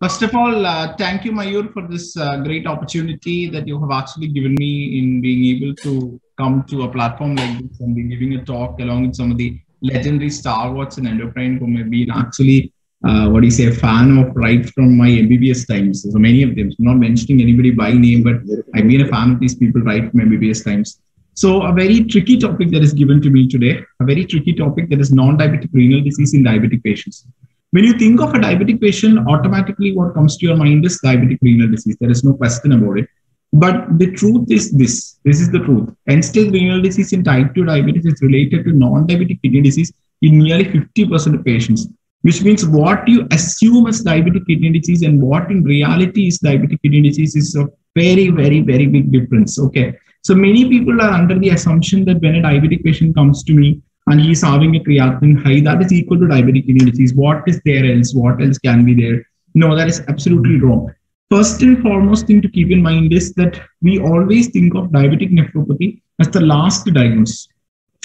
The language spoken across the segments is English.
First of all, uh, thank you, Mayur, for this uh, great opportunity that you have actually given me in being able to come to a platform like this and be giving a talk along with some of the legendary stalwarts and endocrine who have been actually, uh, what do you say, a fan of right from my MBBS times. So many of them, not mentioning anybody by name, but I've been a fan of these people right from MBBS times. So a very tricky topic that is given to me today, a very tricky topic that is non-diabetic renal disease in diabetic patients. When you think of a diabetic patient, automatically what comes to your mind is diabetic renal disease. There is no question about it. But the truth is this. This is the truth. End-stage renal disease in type 2 diabetes is related to non-diabetic kidney disease in nearly 50% of patients, which means what you assume as diabetic kidney disease and what in reality is diabetic kidney disease is a very, very, very big difference. Okay. So many people are under the assumption that when a diabetic patient comes to me, and he's having a creatinine high, that is equal to diabetic kidney disease. What is there else? What else can be there? No, that is absolutely wrong. First and foremost thing to keep in mind is that we always think of diabetic nephropathy as the last diagnosis.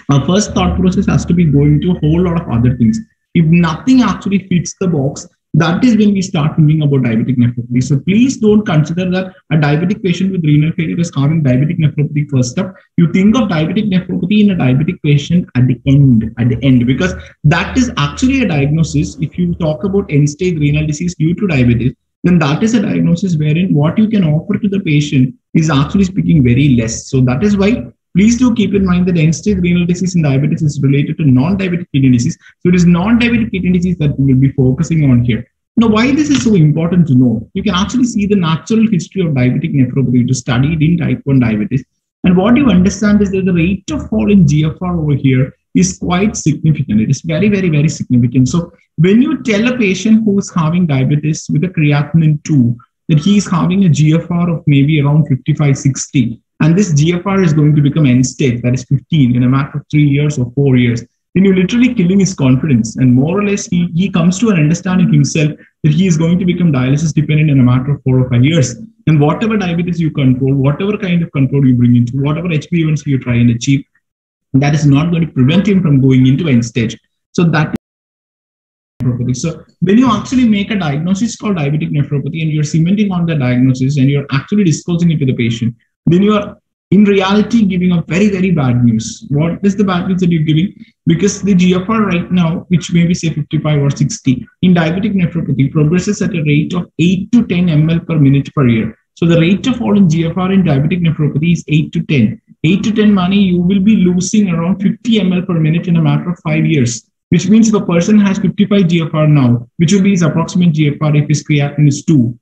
Our first thought process has to be going to a whole lot of other things. If nothing actually fits the box, that is when we start thinking about diabetic nephropathy. So please don't consider that a diabetic patient with renal failure is having diabetic nephropathy first up. You think of diabetic nephropathy in a diabetic patient at the end, at the end, because that is actually a diagnosis. If you talk about end-stage renal disease due to diabetes, then that is a diagnosis wherein what you can offer to the patient is actually speaking very less. So that is why Please do keep in mind that end-stage renal disease in diabetes is related to non-diabetic kidney disease. So it is non-diabetic kidney disease that we will be focusing on here. Now, why this is so important to know? You can actually see the natural history of diabetic nephropathy to study in type 1 diabetes. And what you understand is that the rate of fall in GFR over here is quite significant. It is very, very, very significant. So when you tell a patient who is having diabetes with a creatinine 2 that he is having a GFR of maybe around 55, 60, and this GFR is going to become end state, that is 15 in a matter of three years or four years. Then you're literally killing his confidence. And more or less, he, he comes to an understanding himself that he is going to become dialysis dependent in a matter of four or five years. And whatever diabetes you control, whatever kind of control you bring into, whatever HbA1c you try and achieve, that is not going to prevent him from going into end stage. So that. So when you actually make a diagnosis called diabetic nephropathy and you're cementing on the diagnosis and you're actually disclosing it to the patient, then you are in reality giving a very, very bad news. What is the bad news that you're giving? Because the GFR right now, which may be say 55 or 60, in diabetic nephropathy progresses at a rate of 8 to 10 ml per minute per year. So the rate of fall in GFR in diabetic nephropathy is 8 to 10. 8 to 10 money, you will be losing around 50 ml per minute in a matter of five years, which means if a person has 55 GFR now, which will be his approximate GFR if his creatinine is 2,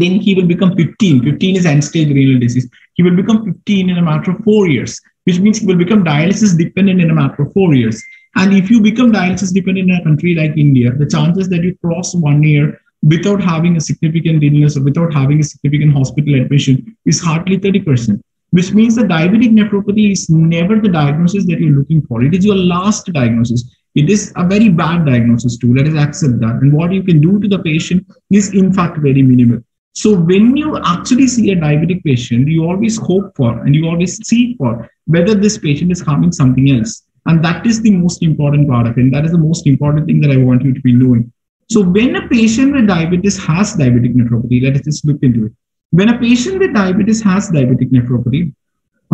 then he will become 15. 15 is end stage renal disease. He will become 15 in a matter of four years, which means he will become dialysis dependent in a matter of four years. And if you become dialysis dependent in a country like India, the chances that you cross one year without having a significant illness or without having a significant hospital admission is hardly 30%, which means that diabetic nephropathy is never the diagnosis that you're looking for. It is your last diagnosis. It is a very bad diagnosis too. Let us accept that. And what you can do to the patient is in fact very minimal. So when you actually see a diabetic patient, you always hope for and you always see for whether this patient is having something else. And that is the most important part of it. And that is the most important thing that I want you to be knowing. So when a patient with diabetes has diabetic nephropathy, let us just look into it. When a patient with diabetes has diabetic nephropathy,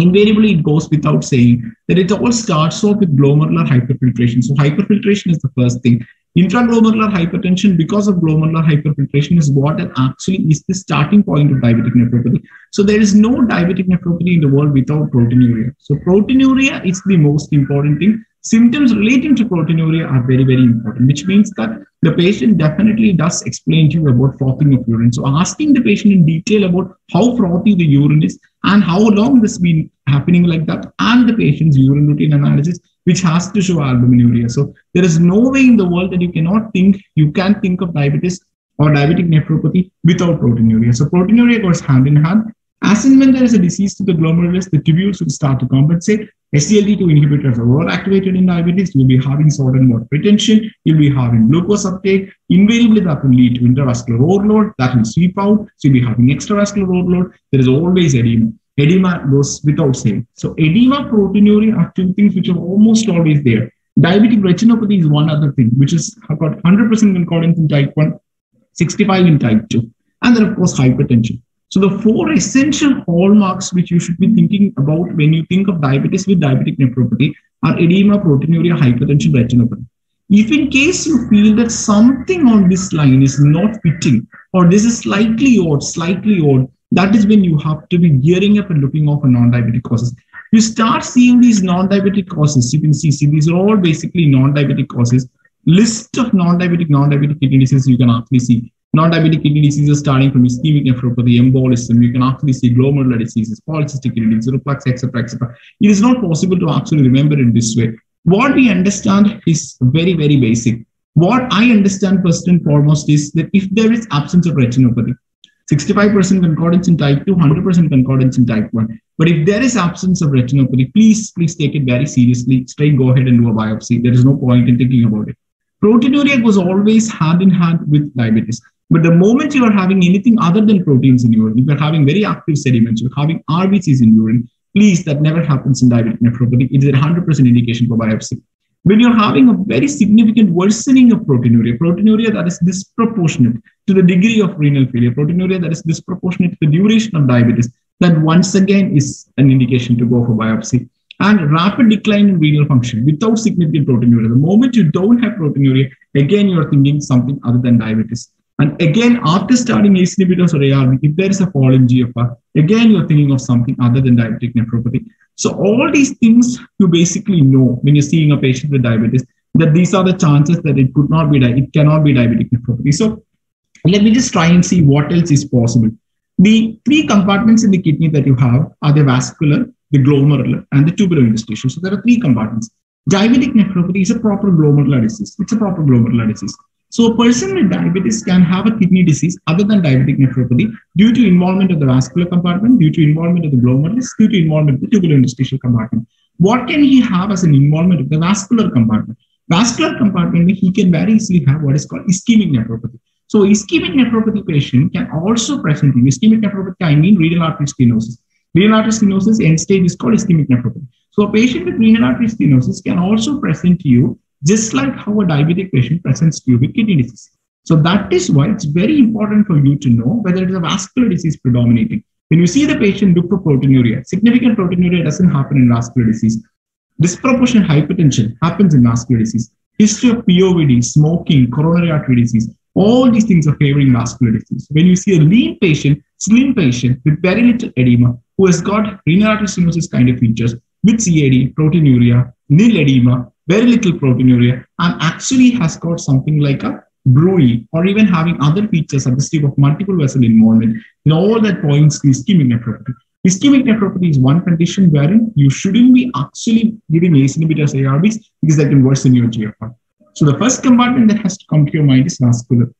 invariably it goes without saying that it all starts off with glomerular hyperfiltration. So hyperfiltration is the first thing. Intraglomerular hypertension because of glomerular hyperfiltration is what actually is the starting point of diabetic nephropathy. So there is no diabetic nephropathy in the world without proteinuria. So proteinuria is the most important thing. Symptoms relating to proteinuria are very, very important, which means that the patient definitely does explain to you about frothing of urine. So asking the patient in detail about how frothy the urine is and how long this been happening like that and the patient's urine routine analysis which has to show albuminuria. So there is no way in the world that you cannot think, you can think of diabetes or diabetic nephropathy without proteinuria. So proteinuria goes hand in hand. As and when there is a disease to the glomerulus, the tubules will start to compensate. SGLT2 inhibitors are overactivated in diabetes. You'll be having salt and water retention. You'll be having glucose uptake. Invariably, that will lead to intravascular overload. That will sweep out. So you'll be having extravascular overload. There is always edema edema goes without saying. So edema, proteinuria are two things which are almost always there. Diabetic retinopathy is one other thing, which is got 100% concordance in type 1. 65 in type 2, and then, of course, hypertension. So the four essential hallmarks which you should be thinking about when you think of diabetes with diabetic nephropathy are edema, proteinuria, hypertension, retinopathy. If in case you feel that something on this line is not fitting or this is slightly odd, slightly odd, that is when you have to be gearing up and looking for non-diabetic causes. You start seeing these non-diabetic causes. You can see, see these are all basically non-diabetic causes. List of non-diabetic, non-diabetic kidney diseases you can actually see. Non-diabetic kidney diseases starting from ischemic nephropathy, embolism. You can actually see glomerular diseases, polycystic kidney disease, reflux, etc., etc. It is not possible to actually remember in this way. What we understand is very, very basic. What I understand first and foremost is that if there is absence of retinopathy, 65% concordance in type 2, 100% concordance in type 1. But if there is absence of retinopathy, please, please take it very seriously. Straight go ahead and do a biopsy. There is no point in thinking about it. Proteinuria goes always hand in hand with diabetes. But the moment you are having anything other than proteins in your urine, you're having very active sediments, you're having RBCs in urine, please, that never happens in diabetic nephropathy. It is a 100% indication for biopsy. When you're having a very significant worsening of proteinuria, proteinuria that is disproportionate to the degree of renal failure, proteinuria that is disproportionate to the duration of diabetes, that once again is an indication to go for biopsy. And rapid decline in renal function without significant proteinuria. The moment you don't have proteinuria, again, you're thinking something other than diabetes. And again, after starting ACE inhibitors or ARB, if there is a fall in GFR, again, you're thinking of something other than diabetic nephropathy. So all these things you basically know when you're seeing a patient with diabetes, that these are the chances that it could not be, it cannot be diabetic nephropathy. So let me just try and see what else is possible. The three compartments in the kidney that you have are the vascular, the glomerular, and the tubular interstitial. So there are three compartments. Diabetic nephropathy is a proper glomerular disease. It's a proper glomerular disease. So a person with diabetes can have a kidney disease other than diabetic nephropathy due to involvement of the vascular compartment, due to involvement of the glomerulus, due to involvement of the tubular interstitial compartment. What can he have as an involvement of the vascular compartment? Vascular compartment, he can very easily have what is called ischemic nephropathy. So ischemic nephropathy patient can also present in ischemic nephropathy, I mean renal artery stenosis. Renal artery stenosis end stage is called ischemic nephropathy. So a patient with renal artery stenosis can also present to you just like how a diabetic patient presents with kidney disease. So that is why it's very important for you to know whether it is a vascular disease predominating. When you see the patient look for proteinuria, significant proteinuria doesn't happen in vascular disease. Disproportionate hypertension happens in vascular disease. History of POVD, smoking, coronary artery disease, all these things are favoring vascular disease. When you see a lean patient, slim patient with very little edema who has got renal artery stenosis kind of features with CAD, proteinuria, nil edema, very little proteinuria, and actually has got something like a bruit or even having other features suggestive of multiple vessel involvement, in all that points to ischemic nephropathy. Ischemic nephropathy is one condition wherein you shouldn't be actually giving ACE inhibitors ARBs because that can worsen your GFR. So the first compartment that has to come to your mind is vascular.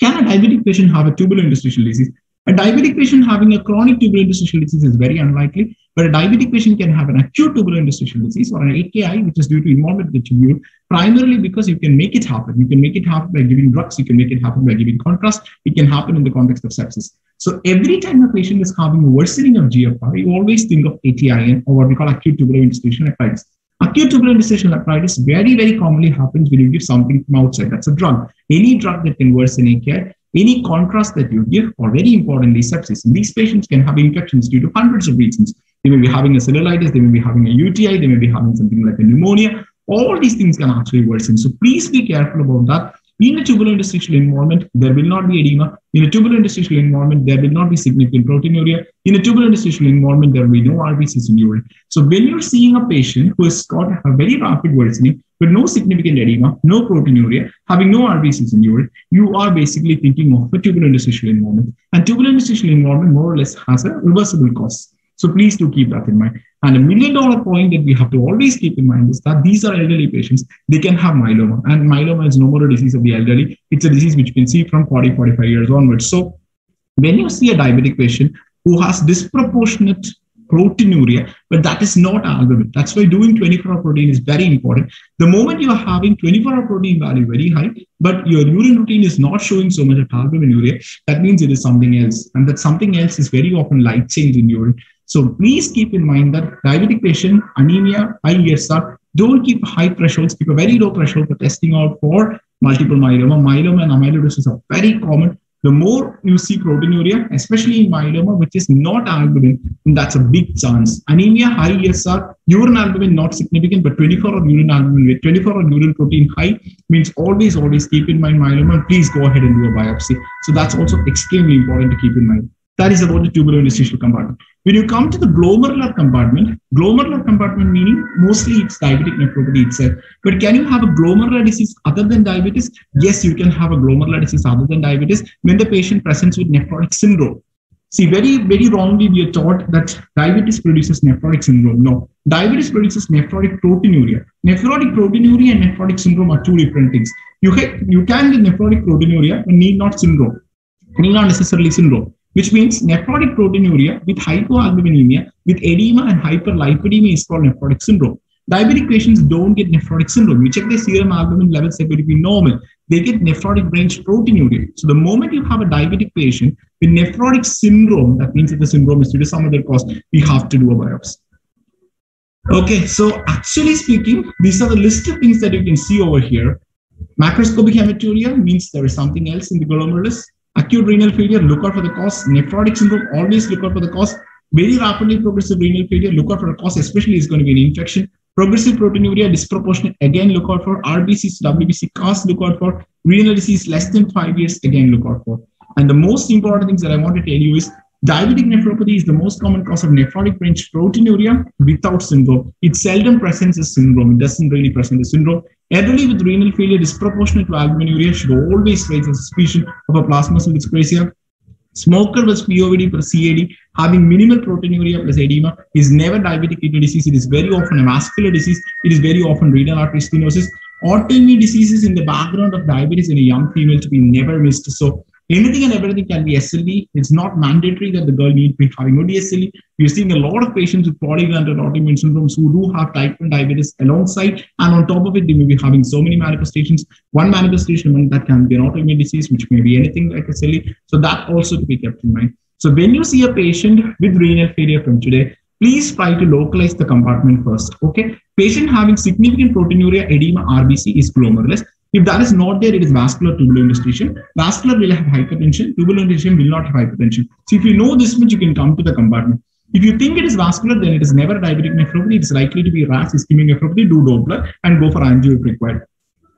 Can a diabetic patient have a tubular interstitial disease? A diabetic patient having a chronic tubular interstitial disease is very unlikely, but a diabetic patient can have an acute tubular interstitial disease or an AKI, which is due to involvement of the tubule, primarily because you can make it happen. You can make it happen by giving drugs, you can make it happen by giving contrast, it can happen in the context of sepsis. So every time a patient is having a worsening of GFR, you always think of ATIN or what we call acute tubular interstitial nephritis. Acute tubular interstitial nephritis very, very commonly happens when you give something from outside. That's a drug. Any drug that can worsen AKI any contrast that you give, or very importantly, sepsis. And these patients can have infections due to hundreds of reasons. They may be having a cellulitis, they may be having a UTI, they may be having something like a pneumonia. All these things can actually worsen. So please be careful about that. In a tubular interstitial involvement, there will not be edema. In a tubular interstitial involvement, there will not be significant proteinuria. In a tubular interstitial involvement, there will be no RBCs in urine. So when you're seeing a patient who has got a very rapid worsening with no significant edema, no proteinuria, having no RBCs in urine, you are basically thinking of a tubular interstitial involvement. And tubular interstitial involvement more or less has a reversible cause. So please do keep that in mind. And a million dollar point that we have to always keep in mind is that these are elderly patients. They can have myeloma and myeloma is no more a disease of the elderly. It's a disease which you can see from 40, 45 years onwards. So when you see a diabetic patient who has disproportionate proteinuria, but that is not albumin. That's why doing 24-hour protein is very important. The moment you are having 24-hour protein value very high, but your urine routine is not showing so much of albuminuria, that means it is something else. And that something else is very often light chain in urine. So please keep in mind that diabetic patient, anemia, high ESR, don't keep high thresholds, keep a very low threshold for testing out for multiple myeloma. Myeloma and amyloidosis are very common. The more you see proteinuria, especially in myeloma, which is not albumin, that's a big chance. Anemia, high ESR, urine albumin not significant, but 24 hour urine albumin 24 hour urine protein high means always, always keep in mind myeloma. Please go ahead and do a biopsy. So that's also extremely important to keep in mind. That is about the tubulointerstitial compartment. When you come to the glomerular compartment, glomerular compartment meaning mostly it's diabetic nephropathy itself. But can you have a glomerular disease other than diabetes? Yes, you can have a glomerular disease other than diabetes when the patient presents with nephrotic syndrome. See, very, very wrongly we are taught that diabetes produces nephrotic syndrome. No, diabetes produces nephrotic proteinuria. Nephrotic proteinuria and nephrotic syndrome are two different things. You, you can get nephrotic proteinuria and need not syndrome, need not necessarily syndrome which means nephrotic proteinuria with hypoalbuminemia with edema and hyperlipidemia is called nephrotic syndrome. Diabetic patients don't get nephrotic syndrome. You check their serum albumin levels, they're going to be normal. They get nephrotic range proteinuria. So the moment you have a diabetic patient with nephrotic syndrome, that means that the syndrome is due to some other cause, we have to do a biopsy. Okay, so actually speaking, these are the list of things that you can see over here. Macroscopic hematuria means there is something else in the glomerulus. Acute renal failure, look out for the cause. Nephrotic syndrome, always look out for the cause. Very rapidly progressive renal failure, look out for the cause, especially is going to be an infection. Progressive proteinuria, disproportionate, again, look out for. RBCs, WBC, cause, look out for. Renal disease, less than five years, again, look out for. And the most important things that I want to tell you is Diabetic nephropathy is the most common cause of nephrotic range proteinuria without syndrome. It seldom presents a syndrome. It doesn't really present a syndrome. Elderly with renal failure disproportionate to albuminuria should always raise a suspicion of a plasma cell dyscrasia. Smoker with POVD plus CAD having minimal proteinuria plus edema is never diabetic kidney disease. It is very often a vascular disease. It is very often renal artery stenosis. Autoimmune diseases in the background of diabetes in a young female to be never missed. So Anything and everything can be SLE. It's not mandatory that the girl needs to be having only SLE. We're seeing a lot of patients with polyglandular autoimmune syndromes who do have type 1 diabetes alongside, and on top of it, they may be having so many manifestations. One manifestation that can be an autoimmune disease, which may be anything like SLE. So that also to be kept in mind. So when you see a patient with renal failure from today, please try to localize the compartment first. Okay. Patient having significant proteinuria, edema, RBC is glomerulus. If that is not there, it is vascular tubulointerstitial. Vascular will have hypertension. Tubulointerstitial will not have hypertension. So if you know this much, you can come to the compartment. If you think it is vascular, then it is never diabetic nephropathy. It's likely to be RAS ischemic nephropathy. Do Doppler and go for angio if required.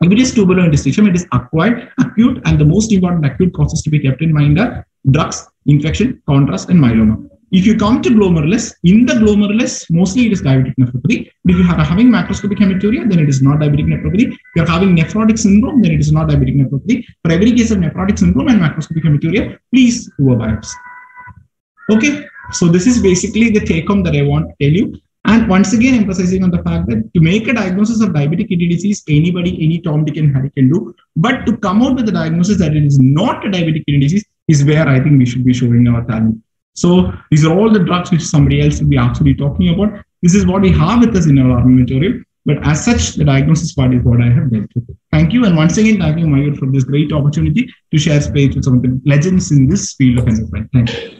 If it is tubulointerstitial, it is acquired, acute, and the most important acute causes to be kept in mind are drugs, infection, contrast, and myeloma. If you come to glomerulus, in the glomerulus, mostly it is diabetic nephropathy. But If you are having macroscopic hematuria, then it is not diabetic nephropathy. If you are having nephrotic syndrome, then it is not diabetic nephropathy. For every case of nephrotic syndrome and macroscopic hematuria, please do a biopsy. Okay, so this is basically the take home that I want to tell you. And once again, emphasizing on the fact that to make a diagnosis of diabetic kidney disease, anybody, any Tom, Dick, and Harry can do. But to come out with the diagnosis that it is not a diabetic kidney disease is where I think we should be showing our talent. So these are all the drugs which somebody else will be actually talking about. This is what we have with us in our armamentarium. But as such, the diagnosis part is what I have dealt with. Thank you. And once again, thank you, Mayur, for this great opportunity to share space with some of the legends in this field of endocrine. Thank you.